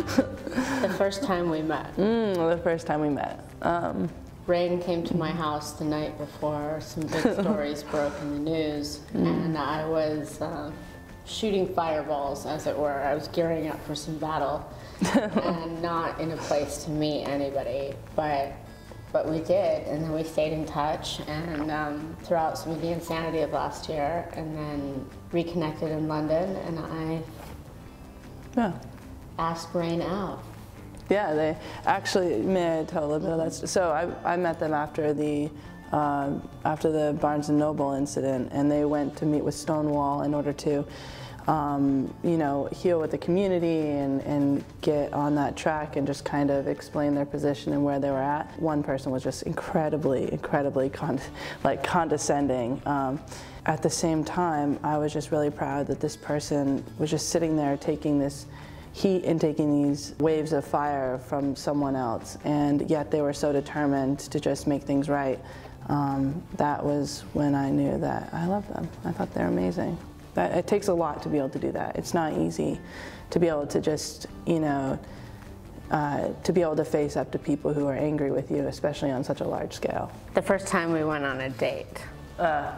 the first time we met. Mm, the first time we met. Um, Rain came to my house the night before some big stories broke in the news, and I was uh, shooting fireballs, as it were. I was gearing up for some battle, and not in a place to meet anybody, but but we did, and then we stayed in touch, and um, throughout some of the insanity of last year, and then reconnected in London, and I yeah. Asked Rain out. Yeah, they actually, may I tell a little bit of that? So I, I met them after the, um, after the Barnes & Noble incident and they went to meet with Stonewall in order to, um, you know, heal with the community and, and get on that track and just kind of explain their position and where they were at. One person was just incredibly, incredibly con like condescending. Um, at the same time, I was just really proud that this person was just sitting there taking this heat and taking these waves of fire from someone else, and yet they were so determined to just make things right. Um, that was when I knew that I love them. I thought they're amazing. That, it takes a lot to be able to do that. It's not easy to be able to just, you know, uh, to be able to face up to people who are angry with you, especially on such a large scale. The first time we went on a date. Uh,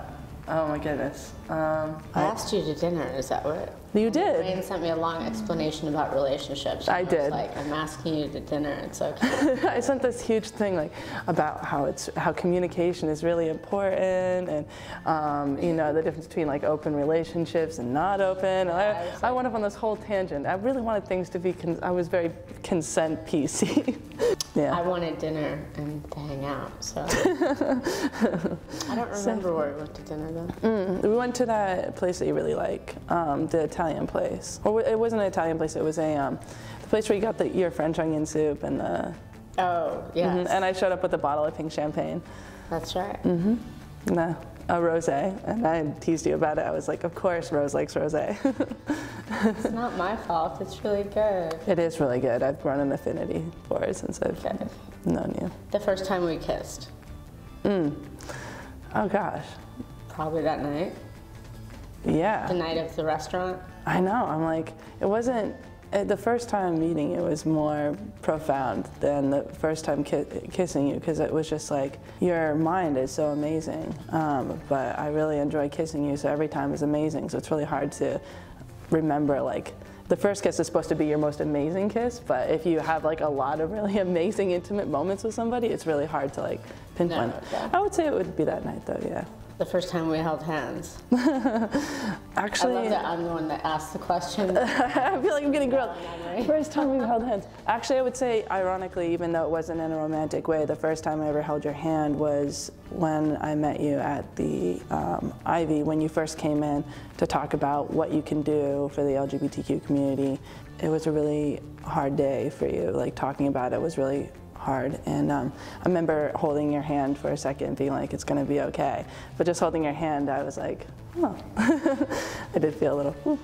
oh my goodness. Um, I asked you to dinner, is that what? You did. Rain sent me a long explanation about relationships. I did. like, I'm asking you to dinner, it's okay. I sent this huge thing like about how it's how communication is really important and um, you know the difference between like open relationships and not open. And I, I went off on this whole tangent. I really wanted things to be. Con- I was very consent PC. yeah. I wanted dinner and to hang out, so. I don't remember where we went to dinner though. Mm, we went to that place that you really like, um, the Italian place. Or it wasn't an Italian place. It was a um, the place where you got the, your French onion soup and the. Oh, yes. Mhm, And I showed up with a bottle of pink champagne. That's right. No, a rosé, and I teased you about it. I was like, of course, Rose likes rosé. It's not my fault, it's really good. it is really good. I've grown an affinity for it since I've Good. known you. The first time we kissed, Oh gosh, probably that night, Yeah. the night of the restaurant. I know. I'm like, it wasn't. uh, The first time meeting it was more profound than the first time ki- kissing you because it was just like your mind is so amazing. Um, but I really enjoy kissing you, so every time is amazing. So it's really hard to remember like the first kiss is supposed to be your most amazing kiss, but if you have like a lot of really amazing intimate moments with somebody, it's really hard to like pinpoint. Down. I would say it would be that night though, yeah. The first time we held hands. Actually, I love that I'm the one that asked the question. I feel like I'm getting grilled. First time we held hands. Actually, I would say, ironically, even though it wasn't in a romantic way, the first time I ever held your hand was when I met you at the um, Ivy when you first came in to talk about what you can do for the LGBTQ community. It was a really hard day for you. Like talking about it was really hard. And um, I remember holding your hand for a second, being like, "It's going to be okay." But just holding your hand, I was like, "Oh." I did feel a little. "Ooh."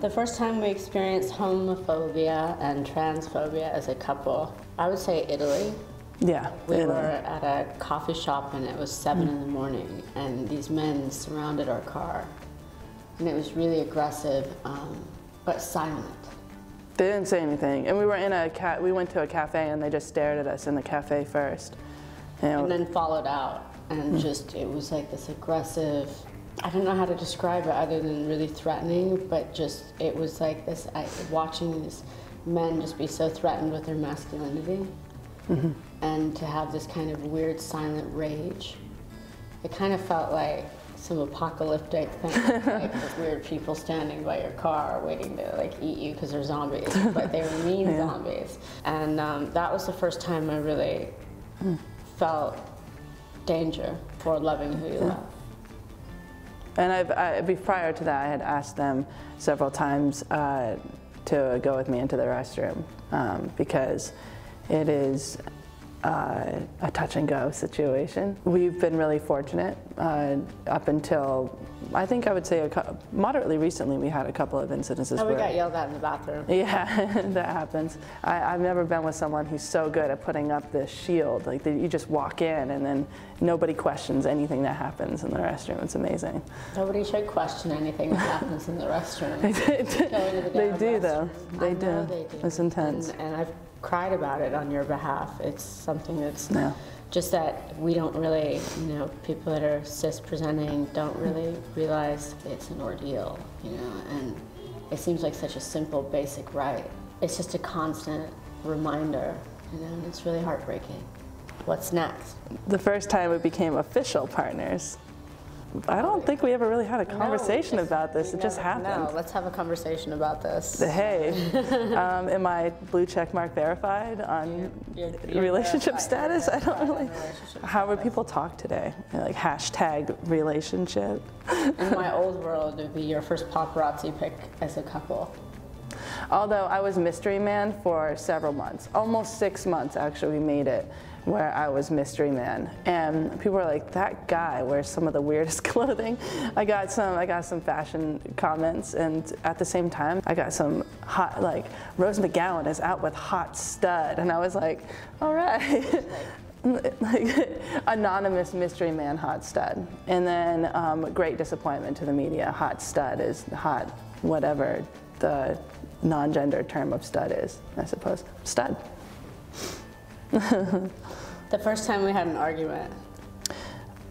The first time we experienced homophobia and transphobia as a couple, I would say Italy. Yeah. We Italy. were at a coffee shop and it was seven in the morning, and these men surrounded our car, and it was really aggressive, um, but silent. They didn't say anything, and we were in a cat. We went to a cafe, and they just stared at us in the cafe first. Know, And then followed out, and just it was like this aggressive. I don't know how to describe it other than really threatening, but just it was like this. I, watching these men just be so threatened with their masculinity, mm-hmm. and to have this kind of weird silent rage. It kind of felt like some apocalyptic thing, like weird people standing by your car waiting to like eat you because they're zombies, but they were mean zombies. And um, that was the first time I really felt danger for loving who you love. and I've, I, prior to that, I had asked them several times uh, to go with me into the restroom um, because it is uh, a touch and go situation. We've been really fortunate uh, up until I think I would say a, moderately recently we had a couple of incidences. Oh, we got yelled at in the bathroom. Yeah, that happens. I, have never been with someone who's so good at putting up this shield. Like the, you just walk in and then nobody questions anything that happens in the restroom. It's amazing. Nobody should question anything that happens in the restroom. they the they do though. They do. they do. It's intense. And, and I've cried about it on your behalf. It's something that's No. just that we don't really, you know, people that are cis presenting don't really realize it's an ordeal, you know, and it seems like such a simple, basic right. It's just a constant reminder, you know, and it's really heartbreaking. What's next? The first time we became official partners, I don't think we ever really had a conversation No, about this. It we just happened. No, let's have a conversation about this. Hey, um, am I blue check mark verified on You're- you're relationship verified. status? I don't really. How would people talk today? Like hashtag relationship. In my old world, it would be your first paparazzi pic as a couple. Although I was mystery man for several months, almost six months actually, we made it where I was mystery man, and people were like, "That guy wears some of the weirdest clothing." I got some, I got some fashion comments, and at the same time, I got some hot, like Rose McGowan is out with hot stud, and I was like, "All right." like anonymous mystery man hot stud and then um, great disappointment to the media hot stud is hot whatever the non-gender term of stud is i suppose. Stud. The first time we had an argument,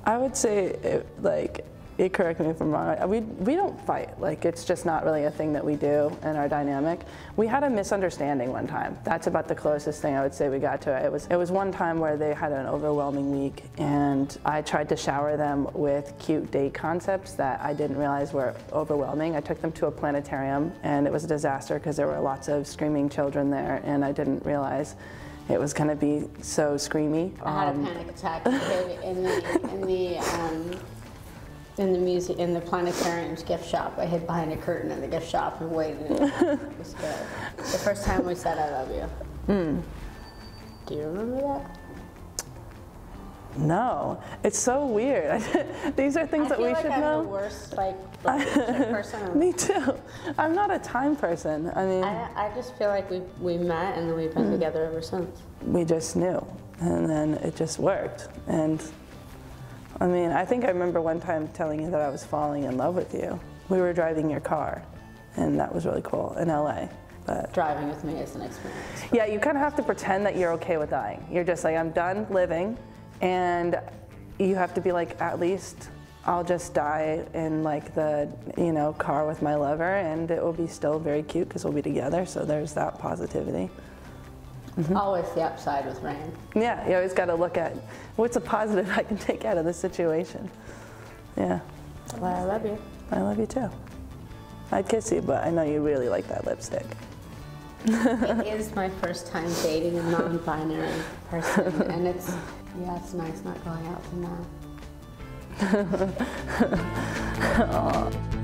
i would say it, like you correct me if i'm wrong. We, we don't fight. Like it's just not really a thing that we do in our dynamic. We had a misunderstanding one time. That's about the closest thing i would say we got to it. It was, it was one time where they had an overwhelming week and i tried to shower them with cute date concepts that i didn't realize were overwhelming. I took them to a planetarium and it was a disaster because there were lots of screaming children there and i didn't realize it was going to be so screamy. I had Um, a panic attack in the in the um, in the music in the planetarium's gift shop. I hid behind a curtain in the gift shop and waited. It was good. The first time we said "I love you." Hmm. Do you remember that? No, it's so weird. These are things I that we like should I'm know. the worst like person. Me too. I'm not a time person. I mean, I, I just feel like we we met and then we've been together ever since. we just knew, and then it just worked. And I mean, I think I remember one time telling you that I was falling in love with you. We were driving your car, and that was really cool in LA. But Driving with me is an experience. yeah, you kind of have to pretend that you're okay with dying. You're just like, I'm done living, and you have to be like, at least I'll just die in like the you know car with my lover, and it will be still very cute because we'll be together. So there's that positivity. Mm-hmm. Always the upside with rain. Yeah, you always got to look at what's a positive I can take out of this situation. Yeah, Well, I love you. I love you too. I'd kiss you, but I know you really like that lipstick. it is my first time dating a non-binary person, and it's yeah, it's nice not going out tonight.